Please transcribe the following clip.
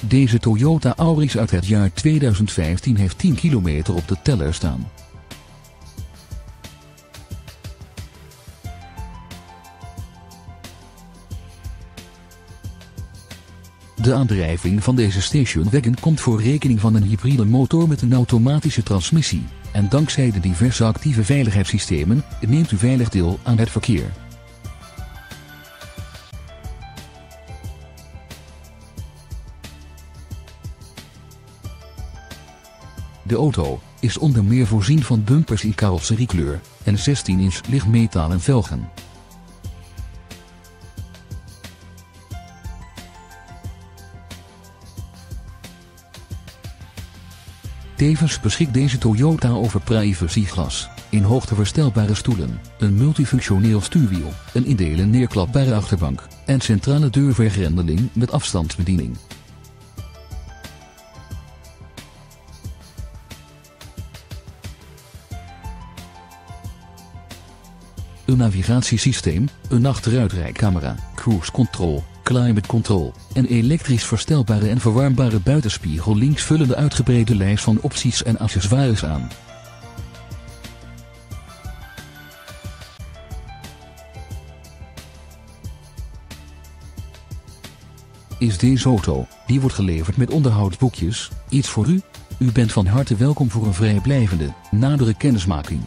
Deze Toyota Auris uit het jaar 2015 heeft 10 kilometer op de teller staan. De aandrijving van deze station wagon komt voor rekening van een hybride motor met een automatische transmissie. En dankzij de diverse actieve veiligheidssystemen neemt u veilig deel aan het verkeer. De auto is onder meer voorzien van bumpers in carrosseriekleur en 16-inch lichtmetalen velgen. Tevens beschikt deze Toyota over privacyglas, in hoogte verstelbare stoelen, een multifunctioneel stuurwiel, een indelen neerklapbare achterbank en centrale deurvergrendeling met afstandsbediening. Een navigatiesysteem, een achteruitrijcamera, cruise control, climate control, en elektrisch verstelbare en verwarmbare buitenspiegel links vullen de uitgebreide lijst van opties en accessoires aan. Is deze auto, die wordt geleverd met onderhoudsboekjes, iets voor u? U bent van harte welkom voor een vrijblijvende, nadere kennismaking.